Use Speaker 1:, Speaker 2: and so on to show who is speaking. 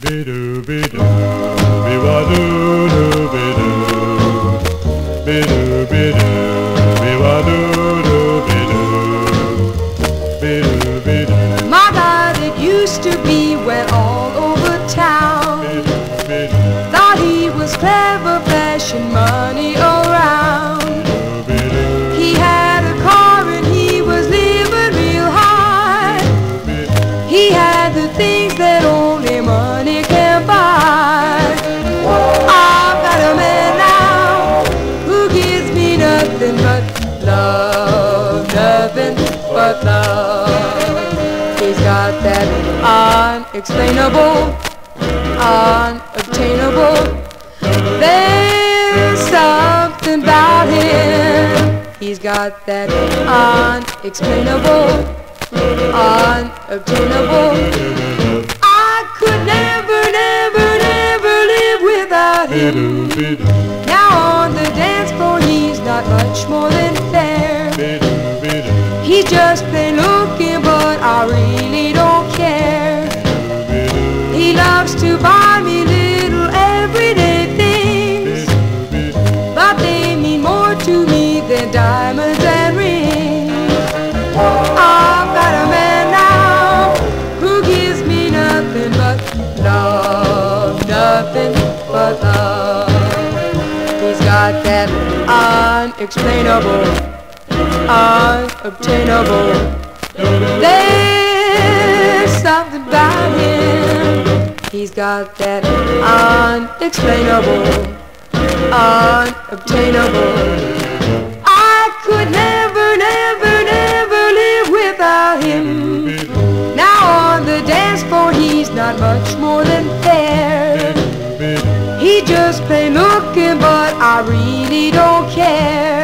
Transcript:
Speaker 1: Be-do, be-do, be-wa-do, do, be-do. Be-do, be-do, be-wa-do, do, be-do. Be-do, be-do,
Speaker 2: My God, it used to be went all over town. Thought he was clever, flashing money around.
Speaker 1: be-do,
Speaker 2: nothing but love. He's got that unexplainable, unobtainable. There's something about him. He's got that unexplainable, unobtainable. I could never, never, never live without him. Now on the dance floor, he's not much more than He's just plain looking, but I really don't care. He loves to buy me little everyday things, but they mean more to me than diamonds and rings. I've got a man now who gives me nothing but love, nothing but love. He's got that unexplainable, unobtainable. There's something about him. He's got that unexplainable, unobtainable. I could never, never, never live without him. Now on the dance floor, he's not much more than fair. He just plain looking, but I really don't care.